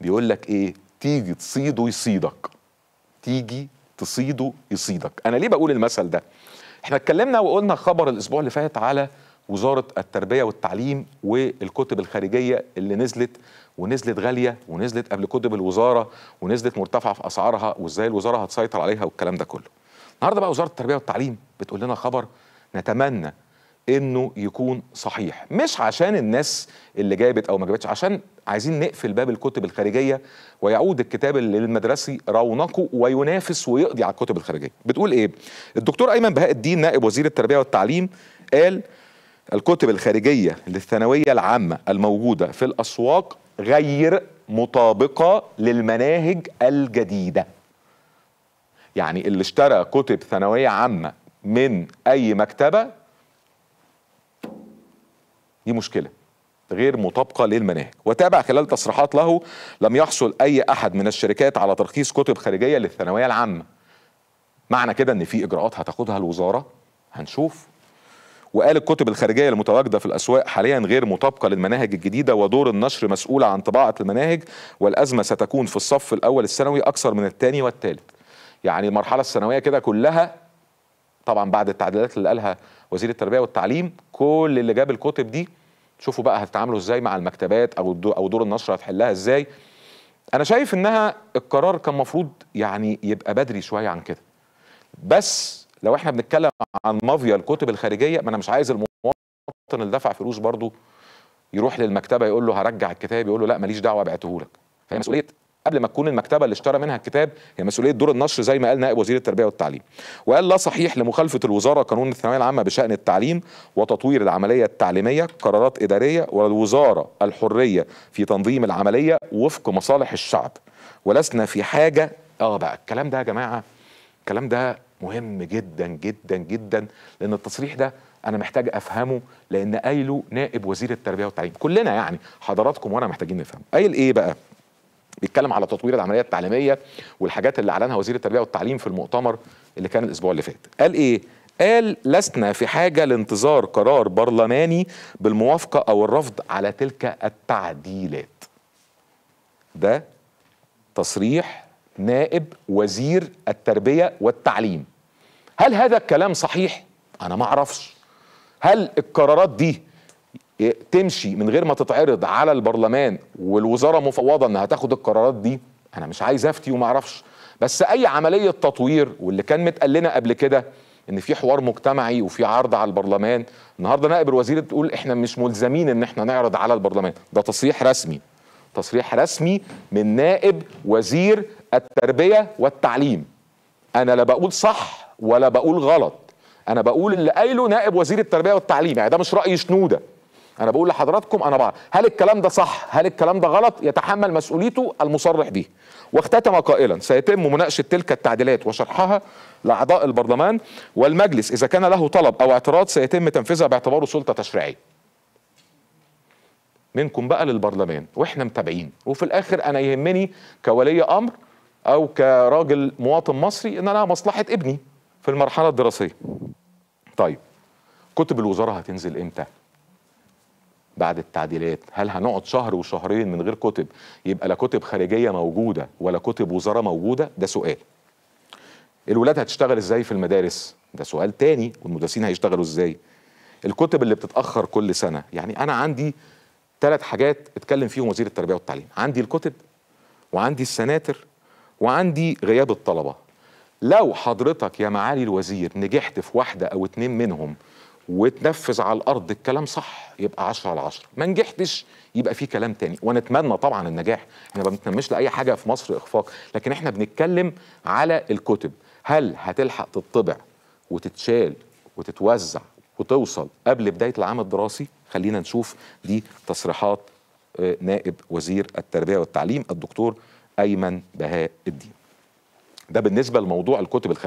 بيقول لك إيه؟ تيجي تصيده يصيدك. تيجي تصيده يصيدك. أنا ليه بقول المثل ده؟ إحنا اتكلمنا وقلنا خبر الأسبوع اللي فات على وزارة التربية والتعليم والكتب الخارجية اللي نزلت ونزلت غالية ونزلت قبل كتب الوزارة ونزلت مرتفعة في أسعارها وإزاي الوزارة هتسيطر عليها والكلام ده كله. النهارده بقى وزارة التربية والتعليم بتقول لنا خبر نتمنى إنه يكون صحيح. مش عشان الناس اللي جابت أو ما جابتش عشان عايزين نقفل باب الكتب الخارجية ويعود الكتاب المدرسي رونقه وينافس ويقضي على الكتب الخارجية. بتقول إيه؟ الدكتور أيمن بهاء الدين نائب وزير التربية والتعليم قال الكتب الخارجية للثانوية العامة الموجودة في الأسواق غير مطابقة للمناهج الجديدة. يعني اللي اشترى كتب ثانوية عامة من أي مكتبة دي مشكلة غير مطابقة للمناهج. وتابع خلال تصريحات له لم يحصل أي أحد من الشركات على ترخيص كتب خارجية للثانوية العامة. معنى كده إن في إجراءات هتاخدها الوزارة؟ هنشوف. وقال الكتب الخارجية المتواجدة في الأسواق حاليا غير مطابقة للمناهج الجديدة ودور النشر مسؤول عن طباعة المناهج والأزمة ستكون في الصف الأول الثانوي أكثر من الثاني والثالث. يعني المرحلة الثانوية كده كلها طبعا بعد التعديلات اللي قالها وزير التربية والتعليم كل اللي جاب الكتب دي شوفوا بقى هتتعاملوا إزاي مع المكتبات أو أو دور النشر هتحلها إزاي. أنا شايف إنها القرار كان مفروض يعني يبقى بدري شوية عن كده. بس لو إحنا بنتكلم عن مافيا الكتب الخارجية ما أنا مش عايز المواطن اللي دفع فلوس برضه يروح للمكتبة يقول له هرجع الكتاب يقول له لا ماليش دعوة بعته لك فهي مسؤولية قبل ما تكون المكتبة اللي اشترى منها الكتاب هي مسؤولية دور النشر زي ما قال نائب وزير التربية والتعليم. وقال لا صحيح لمخالفة الوزارة قانون الثانوية العامة بشأن التعليم وتطوير العملية التعليمية قرارات إدارية والوزارة الحرية في تنظيم العملية وفق مصالح الشعب. ولسنا في حاجة آه بقى الكلام ده يا جماعة الكلام ده مهم جدا جدا جدا لأن التصريح ده أنا محتاج أفهمه لأن قايله نائب وزير التربية والتعليم. كلنا يعني حضراتكم وأنا محتاجين نفهم قايل إيه بقى؟ بيتكلم على تطوير العملية التعليمية والحاجات اللي أعلنها وزير التربية والتعليم في المؤتمر اللي كان الأسبوع اللي فات. قال إيه؟ قال لسنا في حاجة لانتظار قرار برلماني بالموافقة أو الرفض على تلك التعديلات. ده تصريح نائب وزير التربية والتعليم. هل هذا الكلام صحيح؟ أنا ما أعرفش. هل القرارات دي تمشي من غير ما تتعرض على البرلمان والوزارة مفوضة إنها تاخد القرارات دي أنا مش عايز أفتي وما أعرفش. بس أي عملية تطوير واللي كان متقال لنا قبل كده إن في حوار مجتمعي وفي عرض على البرلمان النهارده نائب الوزير بتقول إحنا مش ملزمين إن إحنا نعرض على البرلمان. ده تصريح رسمي. تصريح رسمي من نائب وزير التربية والتعليم. أنا لا بقول صح ولا بقول غلط. أنا بقول اللي قايله نائب وزير التربية والتعليم. يعني ده مش رأي شنودة. أنا بقول لحضراتكم أنا بعرف هل الكلام ده صح؟ هل الكلام ده غلط؟ يتحمل مسؤوليته المصرح به. واختتم قائلا سيتم مناقشة تلك التعديلات وشرحها لأعضاء البرلمان والمجلس. إذا كان له طلب أو اعتراض سيتم تنفيذها باعتباره سلطة تشريعية. منكم بقى للبرلمان وإحنا متابعين. وفي الآخر أنا يهمني كولي أمر أو كراجل مواطن مصري إن أنا مصلحة ابني في المرحلة الدراسية. طيب كتب الوزارة هتنزل إمتى؟ بعد التعديلات. هل هنقعد شهر وشهرين من غير كتب يبقى لا كتب خارجية موجودة ولا كتب وزارة موجودة؟ ده سؤال. الولاد هتشتغل إزاي في المدارس؟ ده سؤال تاني والمدرسين هيشتغلوا إزاي؟ الكتب اللي بتتأخر كل سنة. يعني أنا عندي ثلاث حاجات أتكلم فيهم وزير التربية والتعليم. عندي الكتب وعندي السناتر وعندي غياب الطلبة. لو حضرتك يا معالي الوزير نجحت في واحدة أو اتنين منهم وتنفذ على الأرض الكلام صح يبقى 10 على 10 ما نجحتش يبقى في كلام تاني. ونتمنى طبعا النجاح. إحنا ما بنتمناش لأي حاجة في مصر إخفاق. لكن إحنا بنتكلم على الكتب. هل هتلحق تطبع وتتشال وتتوزع وتوصل قبل بداية العام الدراسي؟ خلينا نشوف. دي تصريحات نائب وزير التربية والتعليم الدكتور أيمن بهاء الدين. ده بالنسبة لموضوع الكتب الخارجيه